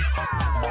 Yeah.